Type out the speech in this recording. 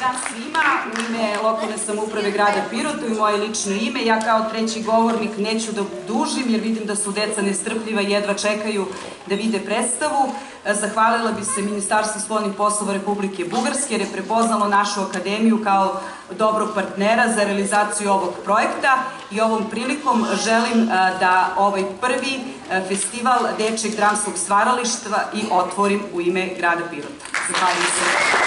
dan svima u ime lokalne samouprave grada Pirota i moje lično ime. Ja kao treći govornik neću da dužim jer vidim da su deca nestrpljiva i jedva čekaju da vide predstavu. Zahvalila bi se Ministarstvo spolnih poslova Republike Bugarske jer je prepoznalo našu akademiju kao dobrog partnera za realizaciju ovog projekta i ovom prilikom želim da ovaj prvi festival dečeg dramskog stvaralištva i otvorim u ime grada Pirota. Zahvaljujem se.